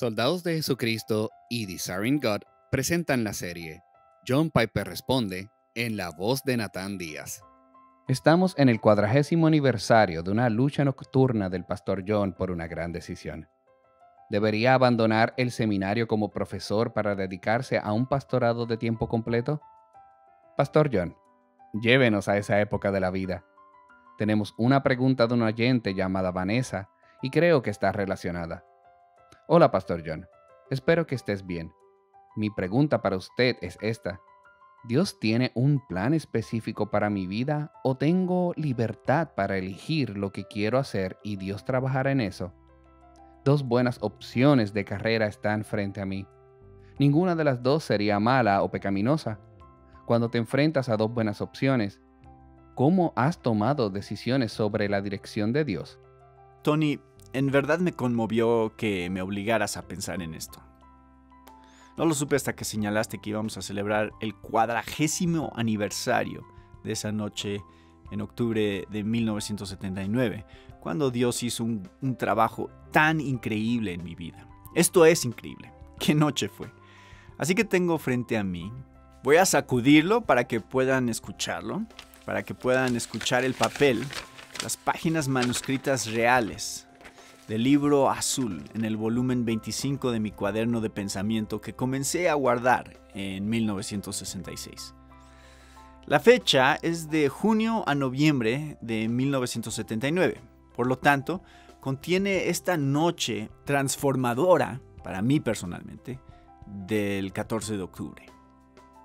Soldados de Jesucristo y Desiring God presentan la serie John Piper Responde en la voz de Nathan Díaz. Estamos en el cuadragésimo aniversario de una lucha nocturna del pastor John por una gran decisión. ¿Debería abandonar el seminario como profesor para dedicarse a un pastorado de tiempo completo? Pastor John, llévenos a esa época de la vida. Tenemos una pregunta de un oyente llamada Vanessa y creo que está relacionada. Hola, Pastor John. Espero que estés bien. Mi pregunta para usted es esta. ¿Dios tiene un plan específico para mi vida o tengo libertad para elegir lo que quiero hacer y Dios trabajará en eso? Dos buenas opciones de carrera están frente a mí. Ninguna de las dos sería mala o pecaminosa. Cuando te enfrentas a dos buenas opciones, ¿cómo has tomado decisiones sobre la dirección de Dios? Tony, en verdad me conmovió que me obligaras a pensar en esto. No lo supe hasta que señalaste que íbamos a celebrar el cuadragésimo aniversario de esa noche en octubre de 1979, cuando Dios hizo un, un, trabajo tan increíble en mi vida. Esto es increíble. ¿Qué noche fue? Así que tengo frente a mí, voy a sacudirlo para que puedan escucharlo, para que puedan escuchar el papel, las páginas manuscritas reales del libro azul en el volumen 25 de mi cuaderno de pensamiento que comencé a guardar en 1966. La fecha es de junio a noviembre de 1979, por lo tanto, contiene esta noche transformadora, para mí personalmente, del 14 de octubre.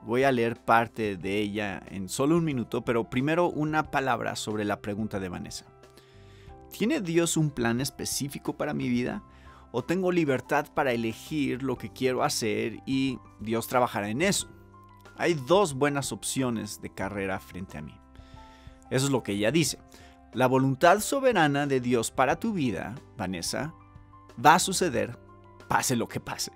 Voy a leer parte de ella en solo un minuto, pero primero una palabra sobre la pregunta de Vanessa. ¿Tiene Dios un plan específico para mi vida? ¿O tengo libertad para elegir lo que quiero hacer y Dios trabajará en eso? Hay dos buenas opciones de carrera frente a mí. Eso es lo que ella dice. La voluntad soberana de Dios para tu vida, Vanessa, va a suceder pase lo que pase.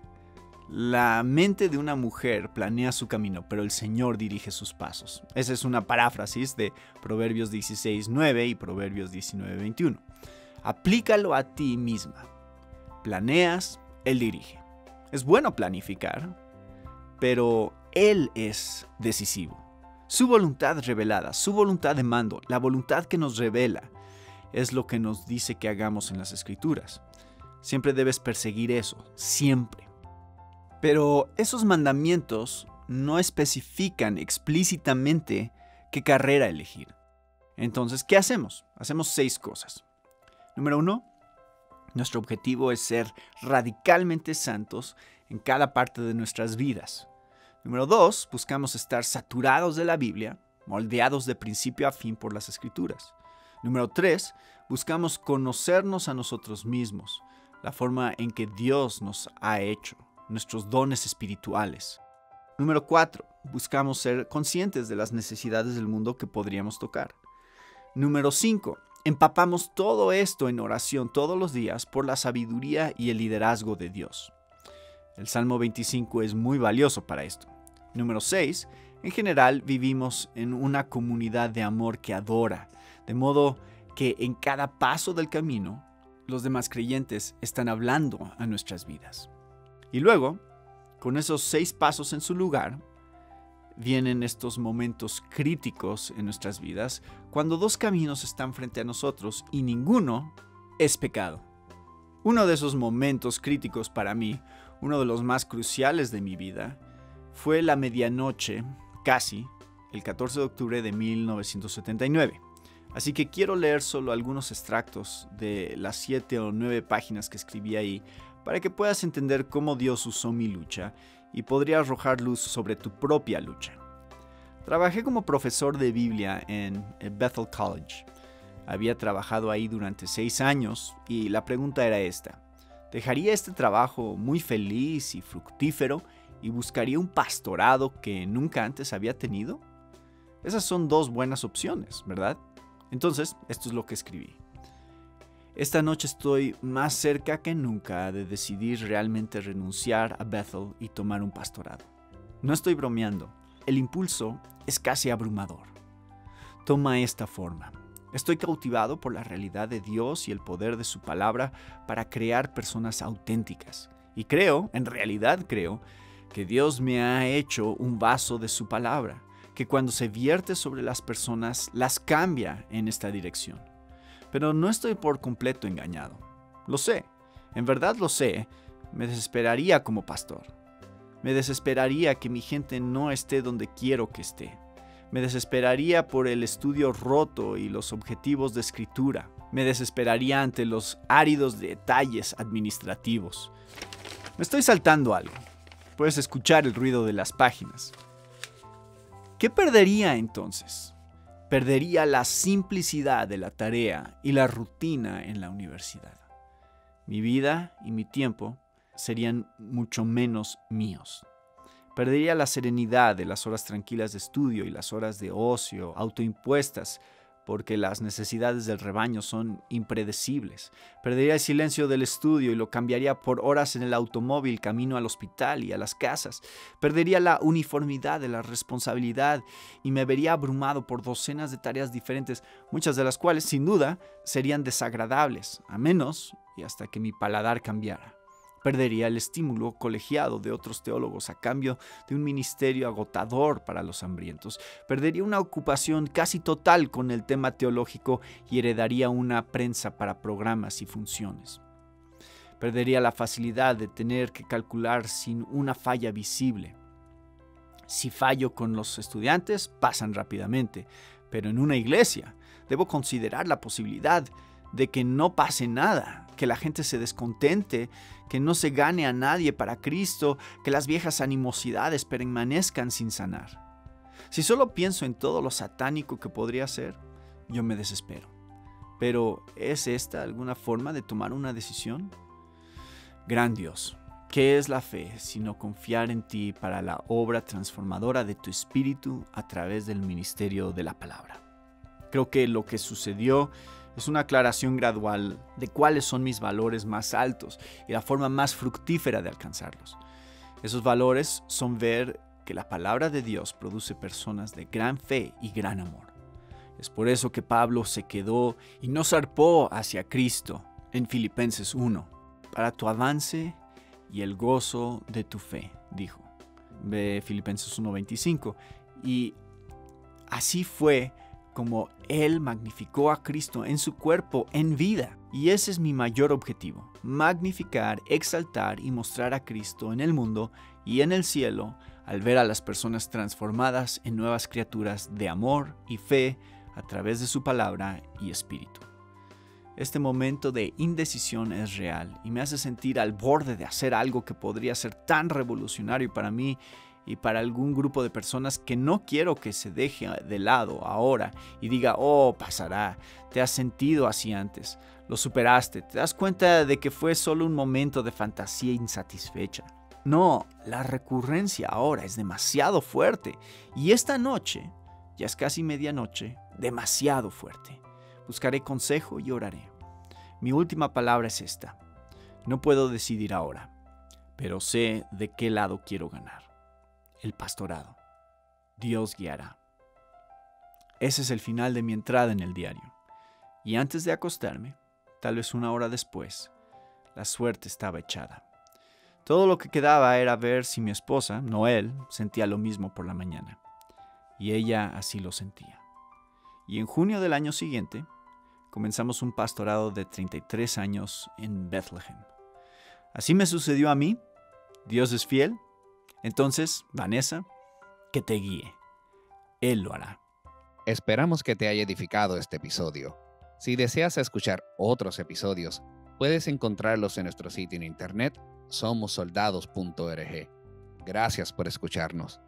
La mente de una mujer planea su camino, pero el Señor dirige sus pasos. Esa es una paráfrasis de Proverbios 16.9 y Proverbios 19.21. Aplícalo a ti misma. Planeas, Él dirige. Es bueno planificar, pero Él es decisivo. Su voluntad revelada, su voluntad de mando, la voluntad que nos revela, es lo que nos dice que hagamos en las escrituras. Siempre debes perseguir eso, siempre. Pero esos mandamientos no especifican explícitamente qué carrera elegir. Entonces, ¿qué hacemos? Hacemos seis cosas. Número uno, nuestro objetivo es ser radicalmente santos en cada parte de nuestras vidas. Número dos, buscamos estar saturados de la Biblia, moldeados de principio a fin por las escrituras. Número tres, buscamos conocernos a nosotros mismos, la forma en que Dios nos ha hecho nuestros dones espirituales. Número 4. Buscamos ser conscientes de las necesidades del mundo que podríamos tocar. Número 5. Empapamos todo esto en oración todos los días por la sabiduría y el liderazgo de Dios. El Salmo 25 es muy valioso para esto. Número 6. En general vivimos en una comunidad de amor que adora, de modo que en cada paso del camino los demás creyentes están hablando a nuestras vidas. Y luego, con esos seis pasos en su lugar, vienen estos momentos críticos en nuestras vidas cuando dos caminos están frente a nosotros y ninguno es pecado. Uno de esos momentos críticos para mí, uno de los más cruciales de mi vida, fue la medianoche, casi, el 14 de octubre de 1979. Así que quiero leer solo algunos extractos de las siete o nueve páginas que escribí ahí para que puedas entender cómo Dios usó mi lucha y podría arrojar luz sobre tu propia lucha. Trabajé como profesor de Biblia en Bethel College. Había trabajado ahí durante seis años y la pregunta era esta. ¿Dejaría este trabajo muy feliz y fructífero y buscaría un pastorado que nunca antes había tenido? Esas son dos buenas opciones, ¿verdad? Entonces, esto es lo que escribí. Esta noche estoy más cerca que nunca de decidir realmente renunciar a Bethel y tomar un pastorado. No estoy bromeando, el impulso es casi abrumador. Toma esta forma. Estoy cautivado por la realidad de Dios y el poder de su palabra para crear personas auténticas Y creo, en realidad creo, que Dios me ha hecho un vaso de su palabra, que cuando se vierte sobre las personas las cambia en esta dirección. Pero no estoy por completo engañado. Lo sé, en verdad lo sé, me desesperaría como pastor. Me desesperaría que mi gente no esté donde quiero que esté. Me desesperaría por el estudio roto y los objetivos de escritura. Me desesperaría ante los áridos detalles administrativos. Me estoy saltando algo. Puedes escuchar el ruido de las páginas. ¿Qué perdería entonces? Perdería la simplicidad de la tarea y la rutina en la universidad. Mi vida y mi tiempo serían mucho menos míos. Perdería la serenidad de las horas tranquilas de estudio y las horas de ocio autoimpuestas porque las necesidades del rebaño son impredecibles. Perdería el silencio del estudio y lo cambiaría por horas en el automóvil camino al hospital y a las casas. Perdería la uniformidad de la responsabilidad y me vería abrumado por docenas de tareas diferentes, muchas de las cuales sin duda serían desagradables, a menos y hasta que mi paladar cambiara. Perdería el estímulo colegiado de otros teólogos a cambio de un ministerio agotador para los hambrientos. Perdería una ocupación casi total con el tema teológico y heredaría una prensa para programas y funciones. Perdería la facilidad de tener que calcular sin una falla visible. Si fallo con los estudiantes, pasan rápidamente, pero en una iglesia debo considerar la posibilidad de que no pase nada, que la gente se descontente, que no se gane a nadie para Cristo, que las viejas animosidades permanezcan sin sanar. Si solo pienso en todo lo satánico que podría ser, yo me desespero. Pero ¿es esta alguna forma de tomar una decisión? Gran Dios, ¿qué es la fe sino confiar en ti para la obra transformadora de tu espíritu a través del ministerio de la palabra? Creo que lo que sucedió es una aclaración gradual de cuáles son mis valores más altos y la forma más fructífera de alcanzarlos. Esos valores son ver que la palabra de Dios produce personas de gran fe y gran amor. Es por eso que Pablo se quedó y no zarpó hacia Cristo en Filipenses 1, para tu avance y el gozo de tu fe, dijo. Ve Filipenses 1:25. Y así fue como Él magnificó a Cristo en su cuerpo, en vida. Y ese es mi mayor objetivo, magnificar, exaltar y mostrar a Cristo en el mundo y en el cielo al ver a las personas transformadas en nuevas criaturas de amor y fe a través de su palabra y espíritu. Este momento de indecisión es real y me hace sentir al borde de hacer algo que podría ser tan revolucionario para mí y para algún grupo de personas que no quiero que se deje de lado ahora y diga, oh, pasará, te has sentido así antes, lo superaste, te das cuenta de que fue solo un momento de fantasía insatisfecha. No, la recurrencia ahora es demasiado fuerte y esta noche, ya es casi medianoche, demasiado fuerte. Buscaré consejo y oraré. Mi última palabra es esta. No puedo decidir ahora, pero sé de qué lado quiero ganar el pastorado. Dios guiará. Ese es el final de mi entrada en el diario. Y antes de acostarme, tal vez una hora después, la suerte estaba echada. Todo lo que quedaba era ver si mi esposa, Noel, sentía lo mismo por la mañana. Y ella así lo sentía. Y en junio del año siguiente, comenzamos un pastorado de 33 años en Bethlehem. Así me sucedió a mí. Dios es fiel entonces, Vanessa, que te guíe. Él lo hará. Esperamos que te haya edificado este episodio. Si deseas escuchar otros episodios, puedes encontrarlos en nuestro sitio en internet somosoldados.org. Gracias por escucharnos.